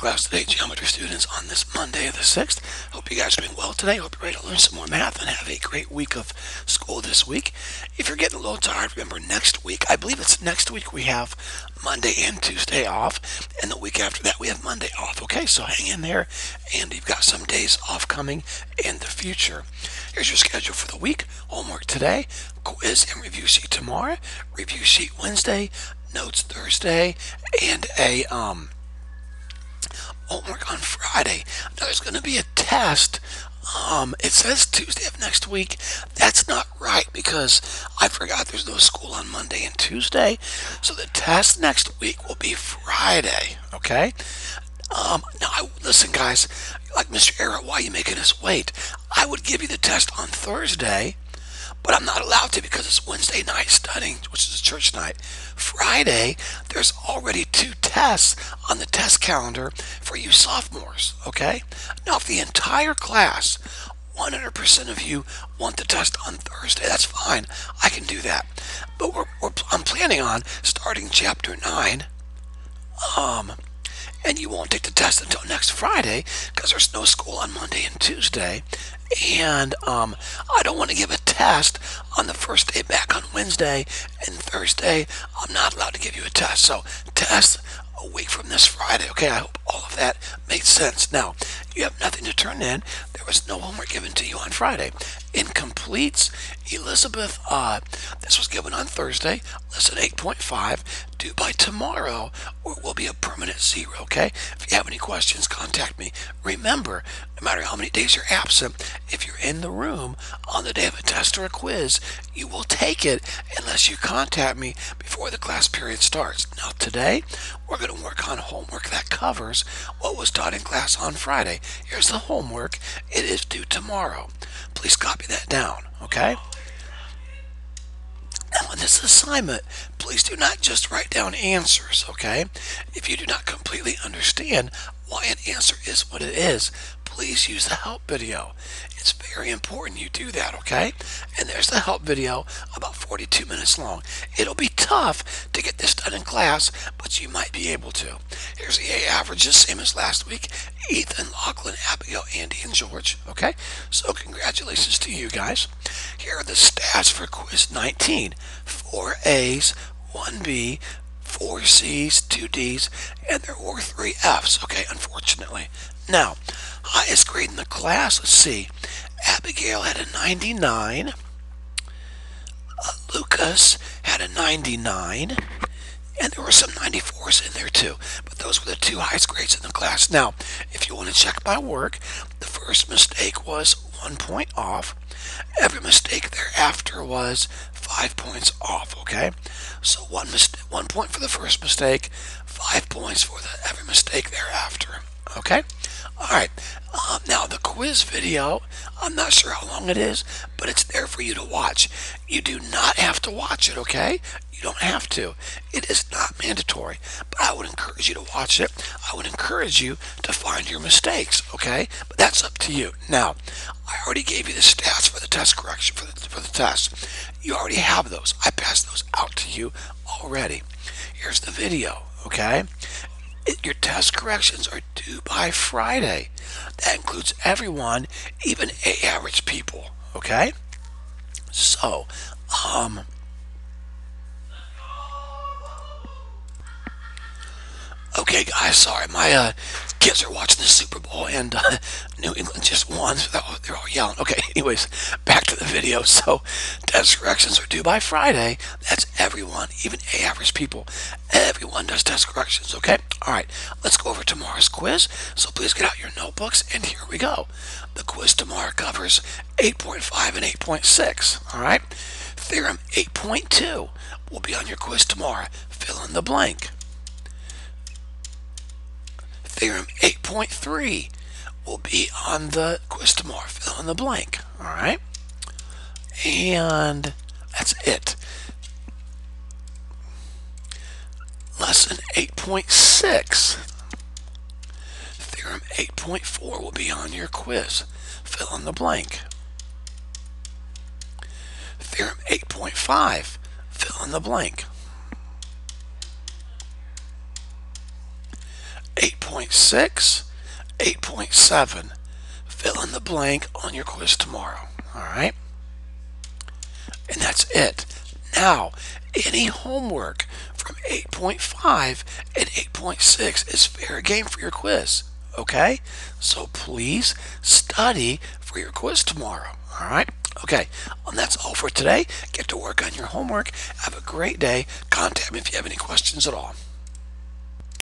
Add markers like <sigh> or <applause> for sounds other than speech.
class today, geometry students, on this Monday of the 6th. Hope you guys are doing well today. Hope you're ready to learn some more math and have a great week of school this week. If you're getting a little tired, remember next week, I believe it's next week we have Monday and Tuesday off, and the week after that we have Monday off. Okay, so hang in there, and you've got some days off coming in the future. Here's your schedule for the week. Homework today, quiz and review sheet tomorrow, review sheet Wednesday, notes Thursday, and a um homework on Friday. There's going to be a test. Um, it says Tuesday of next week. That's not right because I forgot there's no school on Monday and Tuesday. So the test next week will be Friday. Okay. Um, now, I, listen, guys, like Mr. Era, why are you making us wait? I would give you the test on Thursday but I'm not allowed to because it's Wednesday night studying, which is a church night. Friday, there's already two tests on the test calendar for you sophomores, okay? Now, if the entire class, 100% of you want the test on Thursday, that's fine. I can do that. But we're, we're I'm planning on starting chapter 9 um, and you won't take the test until next Friday because there's no school on Monday and Tuesday. And um, I don't want to give a test on the first day back on Wednesday and Thursday. I'm not allowed to give you a test. So, test a week from this Friday. Okay, I hope all of that makes sense. Now, you have nothing to turn in. There was no homework given to you on Friday. Incompletes, Elizabeth, uh, this was given on Thursday, lesson 8.5, due by tomorrow, or it will be a permanent zero, okay? If you have any questions, contact me. Remember, no matter how many days you're absent, if you're in the room on the day of a test or a quiz, you will take it unless you contact me before the class period starts. Now, today, we're going to work on homework that covers what was taught in class on Friday. Here's the homework. It is due tomorrow. Please copy that down, okay? In this assignment, please do not just write down answers, okay? If you do not completely understand why an answer is what it is, please use the help video. It's very important you do that, okay? And there's the help video, about 42 minutes long. It'll be tough to get this done in class, but you might be able to. Here's the A averages, same as last week. Ethan, Lachlan, Abigail, Andy, and George, okay? So congratulations to you guys. Here are the stats for quiz 19. Four A's, one B, four C's, two D's, and there were three F's, okay, unfortunately. Now, highest grade in the class, let's see. Abigail had a 99. Lucas had a 99. And there were some 94s in there too. But those were the two highest grades in the class. Now, if you want to check my work, the first mistake was one point off. Every mistake thereafter was five points off, okay? So one, one point for the first mistake, five points for the every mistake thereafter, okay? All right, um, now the quiz video, I'm not sure how long it is, but it's there for you to watch. You do not have to watch it, okay? You don't have to. It is not mandatory, but I would encourage you to watch it. I would encourage you to find your mistakes, okay? But that's up to you. Now, I already gave you the stats for the test correction for the, for the test. You already have those. I passed those out to you already. Here's the video, okay? your test corrections are due by Friday. That includes everyone, even average people. Okay? So, um, okay, guys, sorry, my uh, kids are watching the Super Bowl and uh, <laughs> New England just won. So they're all yelling. Okay, <laughs> anyways, back to the video. <laughs> So, test corrections are due by Friday. That's everyone, even average people. Everyone does test corrections, okay? All right, let's go over tomorrow's quiz. So, please get out your notebooks, and here we go. The quiz tomorrow covers 8.5 and 8.6, all right? Theorem 8.2 will be on your quiz tomorrow. Fill in the blank. Theorem 8.3 will be on the quiz tomorrow. Fill in the blank. All right. And that's it. Lesson 8.6. Theorem 8.4 will be on your quiz. Fill in the blank. Theorem 8.5. Fill in the blank. 8.6, 8.7. Fill in the blank on your quiz tomorrow. All right? And that's it. Now, any homework from 8.5 and 8.6 is fair game for your quiz. Okay? So please study for your quiz tomorrow. All right? Okay, and that's all for today. Get to work on your homework. Have a great day. Contact me if you have any questions at all.